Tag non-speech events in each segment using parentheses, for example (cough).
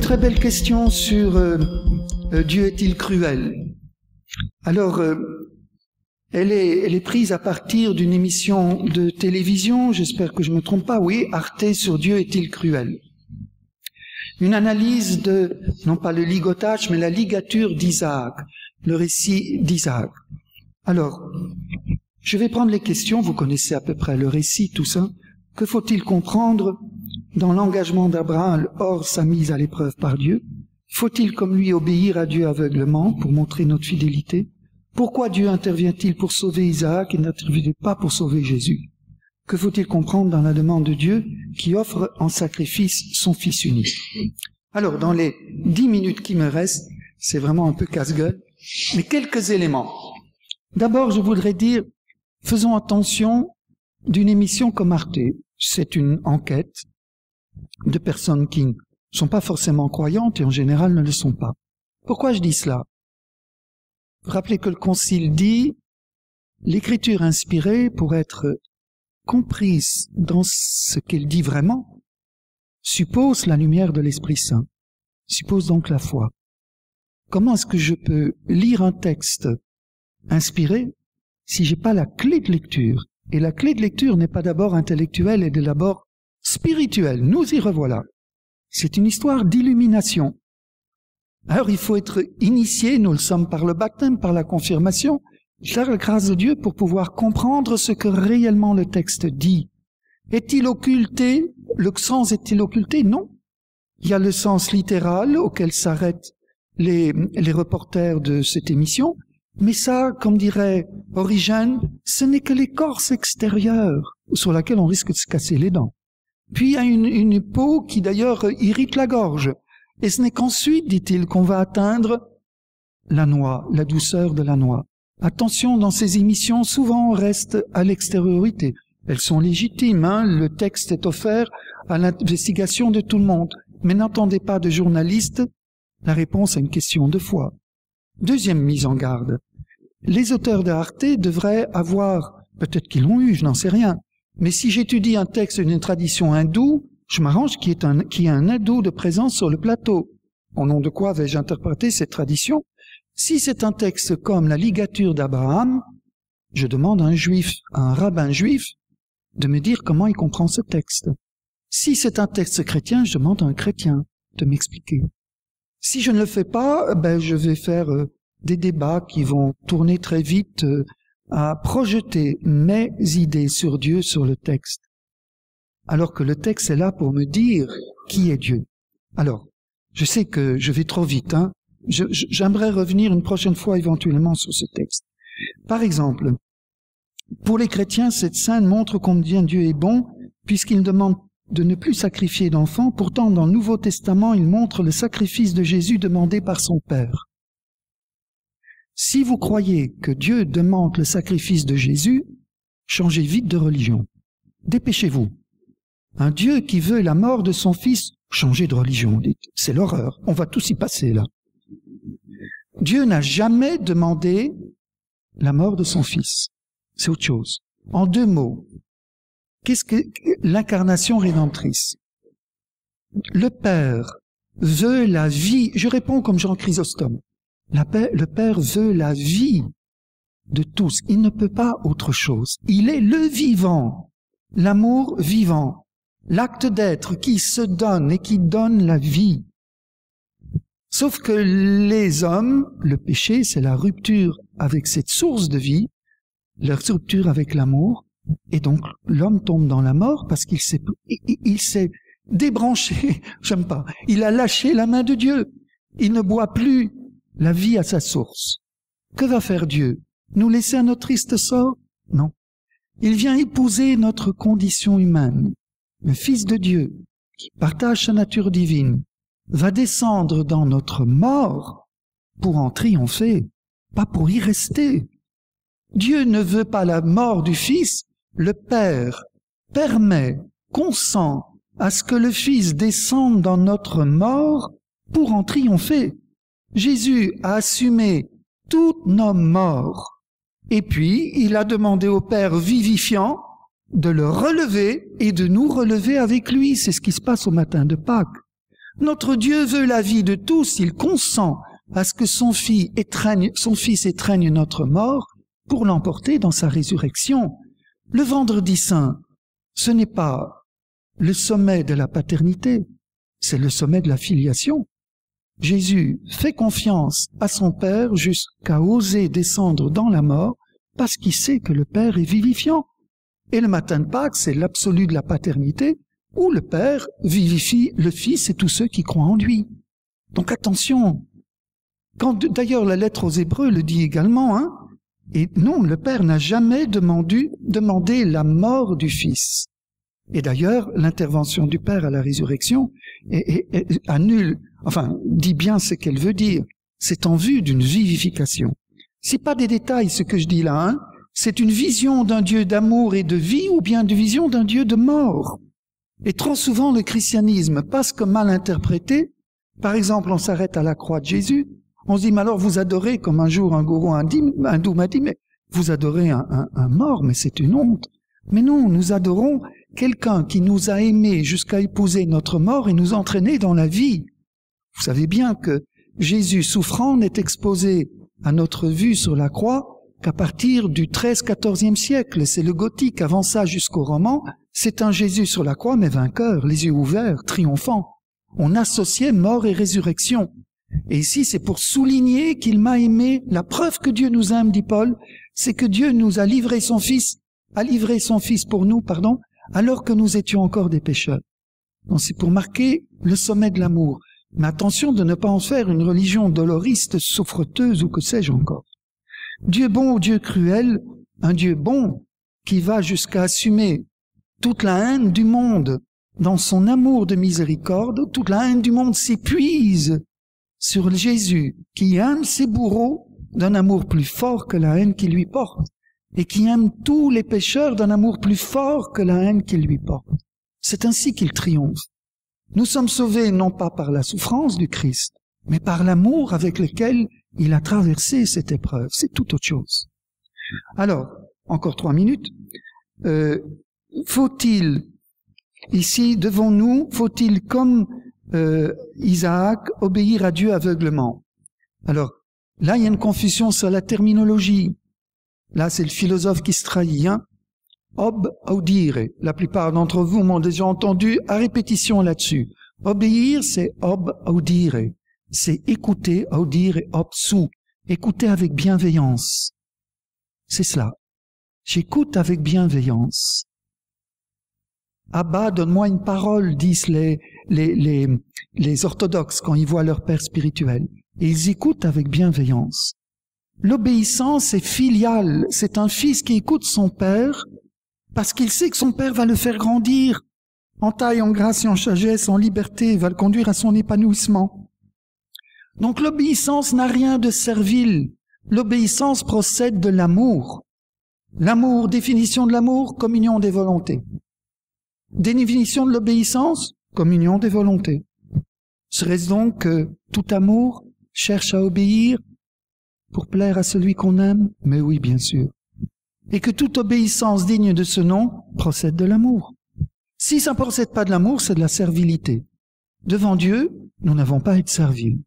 une très belle question sur euh, euh, Dieu est-il cruel? Alors, euh, elle, est, elle est prise à partir d'une émission de télévision, j'espère que je ne me trompe pas, oui, Arte sur Dieu est-il cruel? Une analyse de, non pas le ligotage, mais la ligature d'Isaac, le récit d'Isaac. Alors, je vais prendre les questions, vous connaissez à peu près le récit, tout ça. Que faut-il comprendre dans l'engagement d'Abraham hors sa mise à l'épreuve par Dieu Faut-il comme lui obéir à Dieu aveuglement pour montrer notre fidélité? Pourquoi Dieu intervient-il pour sauver Isaac et n'intervient pas pour sauver Jésus? Que faut-il comprendre dans la demande de Dieu qui offre en sacrifice son Fils unique? Alors, dans les dix minutes qui me restent, c'est vraiment un peu casse-gueule, mais quelques éléments. D'abord, je voudrais dire, faisons attention d'une émission comme Arte. C'est une enquête, de personnes qui ne sont pas forcément croyantes et en général ne le sont pas. Pourquoi je dis cela? Rappelez que le Concile dit l'écriture inspirée, pour être comprise dans ce qu'elle dit vraiment, suppose la lumière de l'Esprit Saint, suppose donc la foi. Comment est-ce que je peux lire un texte inspiré si j'ai pas la clé de lecture? Et la clé de lecture n'est pas d'abord intellectuelle, elle est d'abord spirituel. Nous y revoilà. C'est une histoire d'illumination. Alors il faut être initié, nous le sommes par le baptême, par la confirmation, par la grâce de Dieu pour pouvoir comprendre ce que réellement le texte dit. Est-il occulté? Le sens est-il occulté? Non. Il y a le sens littéral auquel s'arrêtent les, les reporters de cette émission, mais ça, comme dirait Origène, ce n'est que l'écorce extérieure sur laquelle on risque de se casser les dents. Puis y a une, peau qui d'ailleurs irrite la gorge. Et ce n'est qu'ensuite, dit-il, qu'on va atteindre la noix, la douceur de la noix. Attention, dans ces émissions, souvent on reste à l'extériorité. Elles sont légitimes, hein le texte est offert à l'investigation de tout le monde. Mais n'entendez pas de journalistes la réponse à une question de foi. Deuxième mise en garde. Les auteurs de Arte devraient avoir, peut-être qu'ils l'ont eu, je n'en sais rien, mais si j'étudie un texte d'une tradition hindoue, je m'arrange qu'il y, ait un hindou de présence sur le plateau. Au nom de quoi vais-je interpréter cette tradition? Si c'est un texte comme la ligature d'Abraham, je demande à un juif, à un rabbin juif, de me dire comment il comprend ce texte. Si c'est un texte chrétien, je demande à un chrétien de m'expliquer. Si je ne le fais pas, ben je vais faire euh, des débats qui vont tourner très vite euh, à projeter mes idées sur Dieu sur le texte, alors que le texte est là pour me dire qui est Dieu. Alors, je sais que je vais trop vite, hein. J'aimerais revenir une prochaine fois éventuellement sur ce texte. Par exemple, pour les chrétiens, cette scène montre combien Dieu est bon, puisqu'il demande de ne plus sacrifier d'enfants. Pourtant, dans le Nouveau Testament, il montre le sacrifice de Jésus demandé par son Père. Si vous croyez que Dieu demande le sacrifice de Jésus, changez vite de religion. Dépêchez-vous. Un Dieu qui veut la mort de son fils, changez de religion. C'est l'horreur. On va tous y passer là. Dieu n'a jamais demandé la mort de son fils. C'est autre chose. En deux mots, qu'est-ce que l'incarnation rédemptrice? Le Père veut la vie. Je réponds comme Jean Chrysostome le Père veut la vie de tous. Il ne peut pas autre chose. Il est le vivant, l'amour vivant, l'acte d'être qui se donne et qui donne la vie. Sauf que les hommes, le péché, c'est la rupture avec cette source de vie, la rupture avec l'amour, et donc l'homme tombe dans la mort parce qu'il s'est, débranché, (laughs) j'aime pas, il a lâché la main de Dieu. Il ne boit plus la vie à sa source. Que va faire Dieu? Nous laisser à notre triste sort? Non. Il vient épouser notre condition humaine. Le Fils de Dieu, qui partage sa nature divine, va descendre dans notre mort pour en triompher, pas pour y rester. Dieu ne veut pas la mort du Fils, le Père permet, consent à ce que le Fils descende dans notre mort pour en triompher. Jésus a assumé toutes nos morts. Et puis, il a demandé au Père vivifiant de le relever et de nous relever avec lui. C'est ce qui se passe au matin de Pâques. Notre Dieu veut la vie de tous, il consent à ce que son fils étreigne, son fils étreigne notre mort pour l'emporter dans sa résurrection. Le vendredi saint, ce n'est pas le sommet de la paternité, c'est le sommet de la filiation. Jésus fait confiance à son Père jusqu'à oser descendre dans la mort parce qu'il sait que le Père est vivifiant. Et le matin de Pâques, c'est l'absolu de la paternité, où le Père vivifie le Fils et tous ceux qui croient en lui. Donc attention. Quand d'ailleurs la lettre aux Hébreux le dit également, hein, et non, le Père n'a jamais demandé, demandé la mort du Fils. Et d'ailleurs, l'intervention du Père à la résurrection annule, enfin, dit bien ce qu'elle veut dire. C'est en vue d'une vivification. C'est pas des détails ce que je dis là, hein. C'est une vision d'un Dieu d'amour et de vie ou bien une vision d'un Dieu de mort. Et trop souvent, le christianisme passe comme mal interprété. Par exemple, on s'arrête à la croix de Jésus. On se dit, mais alors vous adorez, comme un jour un gourou hindou m'a dit, mais vous adorez un, un mort, mais c'est une honte. Mais non, nous adorons quelqu'un qui nous a aimés jusqu'à épouser notre mort et nous entraîner dans la vie. Vous savez bien que Jésus souffrant n'est exposé à notre vue sur la croix qu'à partir du 13-14e siècle. C'est le gothique. Avant ça, jusqu'au roman, c'est un Jésus sur la croix, mais vainqueur, les yeux ouverts, triomphant. On associait mort et résurrection. Et ici, c'est pour souligner qu'il m'a aimé. La preuve que Dieu nous aime, dit Paul, c'est que Dieu nous a livré son Fils, a livré son Fils pour nous, pardon, alors que nous étions encore des pécheurs. C'est pour marquer le sommet de l'amour. Mais attention de ne pas en faire une religion doloriste, souffreteuse ou que sais-je encore. Dieu bon ou Dieu cruel, un Dieu bon qui va jusqu'à assumer toute la haine du monde dans son amour de miséricorde, toute la haine du monde s'épuise sur Jésus qui aime ses bourreaux d'un amour plus fort que la haine qu'il lui porte et qui aime tous les pécheurs d'un amour plus fort que la haine qu'il lui porte. C'est ainsi qu'il triomphe. Nous sommes sauvés non pas par la souffrance du Christ, mais par l'amour avec lequel il a traversé cette épreuve. C'est tout autre chose. Alors, encore trois minutes. Euh, faut-il, ici, devant nous, faut-il, comme euh, Isaac, obéir à Dieu aveuglement? Alors, là, il y a une confusion sur la terminologie. Là, c'est le philosophe qui se trahit. Ob audire. La plupart d'entre vous m'ont déjà entendu à répétition là-dessus. Obéir, c'est ob audire c'est écouter, audire et obsou, écouter avec bienveillance. C'est cela. J'écoute avec bienveillance. Abba, donne-moi une parole, disent les, les, les, les orthodoxes quand ils voient leur père spirituel. Et ils écoutent avec bienveillance. L'obéissance est filiale. C'est un fils qui écoute son père parce qu'il sait que son père va le faire grandir en taille, en grâce et en sagesse, en liberté, va le conduire à son épanouissement. Donc l'obéissance n'a rien de servile. L'obéissance procède de l'amour. L'amour, définition de l'amour, communion des volontés. Définition de l'obéissance, communion des volontés. Serait-ce donc que tout amour cherche à obéir pour plaire à celui qu'on aime Mais oui, bien sûr. Et que toute obéissance digne de ce nom procède de l'amour. Si ça ne procède pas de l'amour, c'est de la servilité. Devant Dieu, nous n'avons pas à être serviles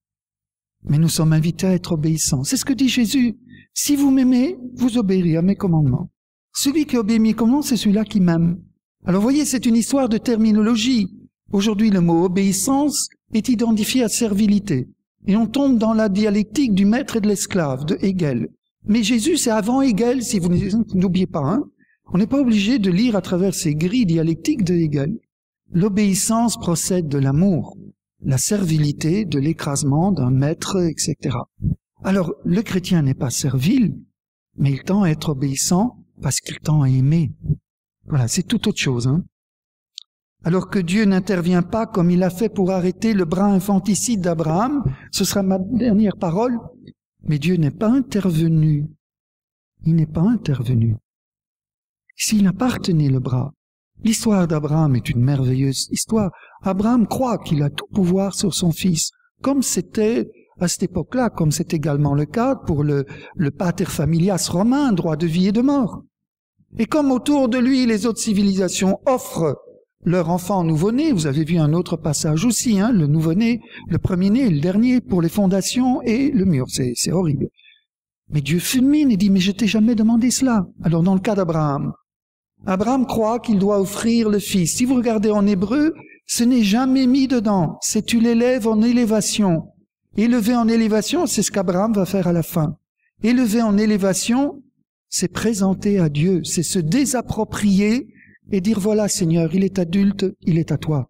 mais nous sommes invités à être obéissants. C'est ce que dit Jésus. Si vous m'aimez, vous obéirez à mes commandements. Celui qui obéit mes commandements, c'est celui-là qui m'aime. Alors voyez, c'est une histoire de terminologie. Aujourd'hui, le mot obéissance est identifié à servilité. Et on tombe dans la dialectique du maître et de l'esclave, de Hegel. Mais Jésus, c'est avant Hegel, si vous n'oubliez pas. Hein on n'est pas obligé de lire à travers ces grilles dialectiques de Hegel. L'obéissance procède de l'amour la servilité de l'écrasement d'un maître, etc. Alors, le chrétien n'est pas servile, mais il tend à être obéissant parce qu'il tend à aimer. Voilà, c'est tout autre chose. Hein. Alors que Dieu n'intervient pas comme il a fait pour arrêter le bras infanticide d'Abraham, ce sera ma dernière parole, mais Dieu n'est pas intervenu. Il n'est pas intervenu. S'il appartenait le bras, L'histoire d'Abraham est une merveilleuse histoire. Abraham croit qu'il a tout pouvoir sur son fils, comme c'était à cette époque-là, comme c'est également le cas pour le, le pater familias romain, droit de vie et de mort. Et comme autour de lui les autres civilisations offrent leur enfant nouveau-né. Vous avez vu un autre passage aussi, hein, le nouveau-né, le premier-né le dernier pour les fondations et le mur. C'est, horrible. Mais Dieu fulmine et dit, mais je t'ai jamais demandé cela. Alors dans le cas d'Abraham, Abraham croit qu'il doit offrir le fils. Si vous regardez en hébreu, ce n'est jamais mis dedans. C'est tu l'élèves en élévation. Élever en élévation, c'est ce qu'Abraham va faire à la fin. Élever en élévation, c'est présenter à Dieu, c'est se désapproprier et dire voilà Seigneur, il est adulte, il est à toi.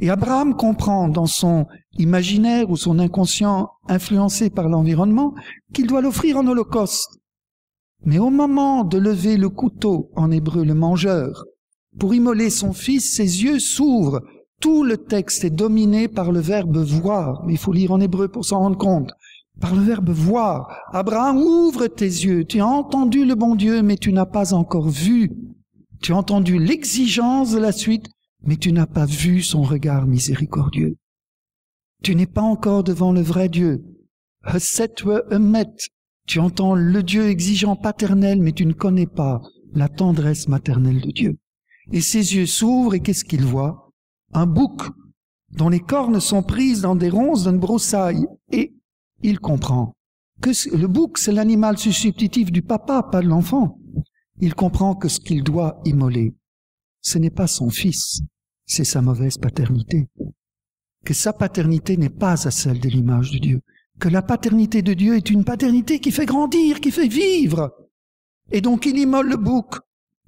Et Abraham comprend dans son imaginaire ou son inconscient influencé par l'environnement qu'il doit l'offrir en holocauste. Mais au moment de lever le couteau, en hébreu le mangeur, pour immoler son fils, ses yeux s'ouvrent. Tout le texte est dominé par le verbe voir. Il faut lire en hébreu pour s'en rendre compte. Par le verbe voir. Abraham, ouvre tes yeux. Tu as entendu le bon Dieu, mais tu n'as pas encore vu. Tu as entendu l'exigence de la suite, mais tu n'as pas vu son regard miséricordieux. Tu n'es pas encore devant le vrai Dieu. Tu entends le Dieu exigeant paternel, mais tu ne connais pas la tendresse maternelle de Dieu. Et ses yeux s'ouvrent et qu'est-ce qu'il voit? Un bouc dont les cornes sont prises dans des ronces d'une broussaille. Et il comprend que le bouc, c'est l'animal substitutif du papa, pas de l'enfant. Il comprend que ce qu'il doit immoler, ce n'est pas son fils, c'est sa mauvaise paternité. Que sa paternité n'est pas à celle de l'image de Dieu. Que la paternité de Dieu est une paternité qui fait grandir, qui fait vivre. Et donc il immole le bouc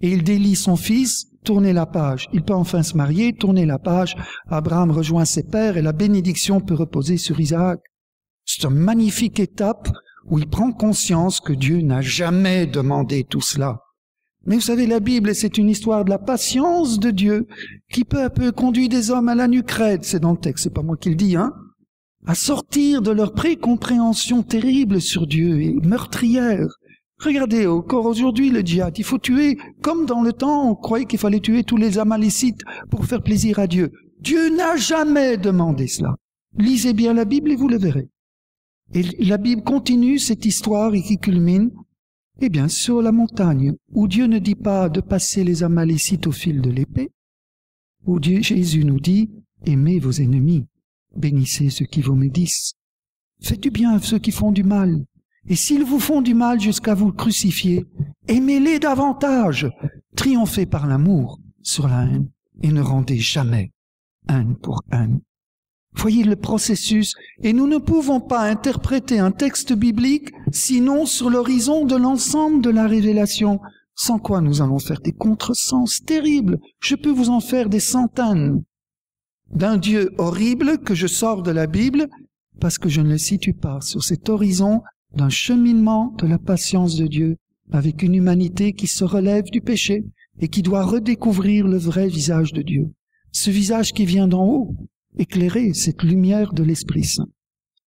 et il délie son fils, tournez la page. Il peut enfin se marier, tourner la page. Abraham rejoint ses pères et la bénédiction peut reposer sur Isaac. C'est une magnifique étape où il prend conscience que Dieu n'a jamais demandé tout cela. Mais vous savez, la Bible, c'est une histoire de la patience de Dieu qui peu à peu conduit des hommes à la nucrède, c'est dans le texte, c'est pas moi qui le dis, hein, à sortir de leur précompréhension terrible sur Dieu et meurtrière. Regardez, encore aujourd'hui, le djihad, il faut tuer, comme dans le temps, on croyait qu'il fallait tuer tous les amalécites pour faire plaisir à Dieu. Dieu n'a jamais demandé cela. Lisez bien la Bible et vous le verrez. Et la Bible continue cette histoire et qui culmine eh bien, sur la montagne, où Dieu ne dit pas de passer les Amalécites au fil de l'épée, où Dieu, Jésus nous dit, aimez vos ennemis, bénissez ceux qui vous médissent, faites du bien à ceux qui font du mal, et s'ils vous font du mal jusqu'à vous crucifier, aimez-les davantage, triomphez par l'amour sur la haine, et ne rendez jamais haine pour haine. Voyez le processus, et nous ne pouvons pas interpréter un texte biblique sinon sur l'horizon de l'ensemble de la révélation, sans quoi nous allons faire des contresens terribles. Je peux vous en faire des centaines d'un Dieu horrible que je sors de la Bible parce que je ne le situe pas sur cet horizon d'un cheminement de la patience de Dieu avec une humanité qui se relève du péché et qui doit redécouvrir le vrai visage de Dieu. Ce visage qui vient d'en haut, éclairer cette lumière de l'Esprit Saint.